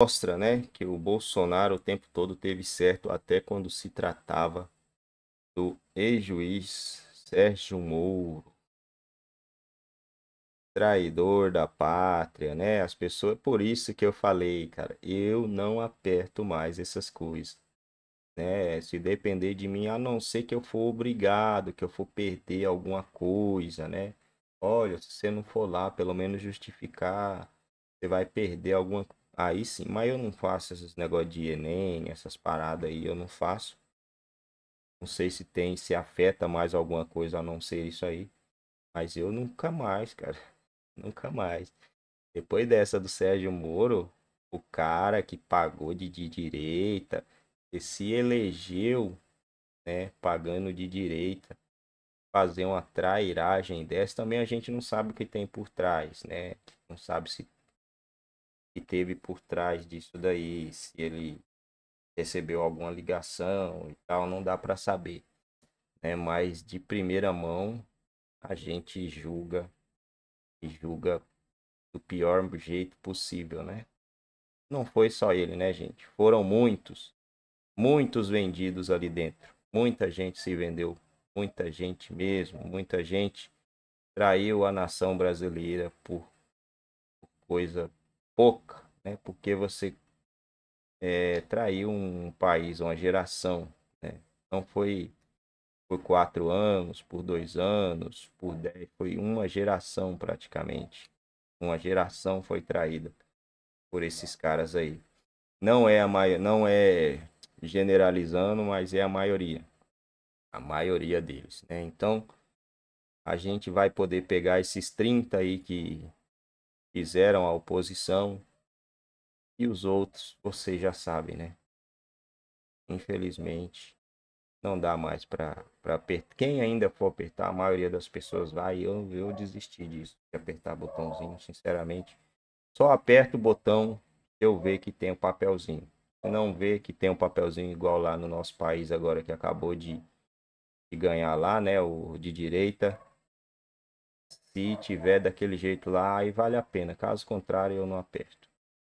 mostra, né, que o Bolsonaro o tempo todo teve certo até quando se tratava do ex-juiz Sérgio Moro. Traidor da pátria, né? As pessoas, por isso que eu falei, cara, eu não aperto mais essas coisas. Né? Se depender de mim, a não ser que eu for obrigado, que eu for perder alguma coisa, né? Olha, se você não for lá, pelo menos justificar, você vai perder alguma Aí sim, mas eu não faço esses negócios de Enem, essas paradas aí, eu não faço. Não sei se tem, se afeta mais alguma coisa a não ser isso aí. Mas eu nunca mais, cara. Nunca mais. Depois dessa do Sérgio Moro, o cara que pagou de, de direita, que se elegeu, né, pagando de direita, fazer uma trairagem dessa, também a gente não sabe o que tem por trás, né? Não sabe se que teve por trás disso daí, se ele recebeu alguma ligação e tal, não dá para saber. Né? Mas de primeira mão a gente julga e julga do pior jeito possível, né? Não foi só ele, né, gente? Foram muitos, muitos vendidos ali dentro. Muita gente se vendeu, muita gente mesmo, muita gente traiu a nação brasileira por coisa pouca, né? Porque você é, traiu um país, uma geração, né? Não foi por quatro anos, por dois anos, por dez, foi uma geração praticamente. Uma geração foi traída por esses caras aí. Não é a maioria, não é generalizando, mas é a maioria. A maioria deles, né? Então, a gente vai poder pegar esses 30 aí que fizeram a oposição. E os outros, vocês já sabem, né? Infelizmente, não dá mais para apertar. Quem ainda for apertar, a maioria das pessoas vai. Eu, eu desisti disso, de apertar botãozinho, sinceramente. Só aperta o botão eu ver que tem o um papelzinho. Se não ver que tem um papelzinho igual lá no nosso país agora que acabou de, de ganhar lá, né? O de direita. Se tiver daquele jeito lá, aí vale a pena. Caso contrário, eu não aperto.